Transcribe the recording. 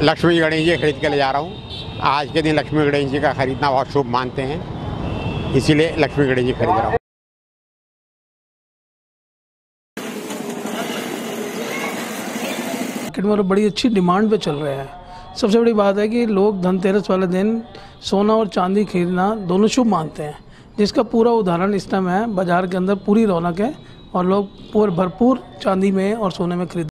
लक्ष्मी गणेश जी खरीद के ले जा रहा हूँ। आज के दिन लक्ष्मी गणेश जी का खरीदना बहुत शुभ मानते हैं। इसीलिए लक्ष्मी गणेश जी खरीद रहा हूँ। मार्केट में बड़ी अच्छी डिमांड पे चल रहे हैं। सबसे बड़ी बात है कि लोग धनतेरस वाले दिन सोना और चांदी खरीदना दोनों शुभ मानते हैं। जिसका पूरा उदाहरण इस टाइम है, बाज़ार के अंदर पूरी रौनक है। और लोग पूरे भरपूर चांदी में और सोने में खरीद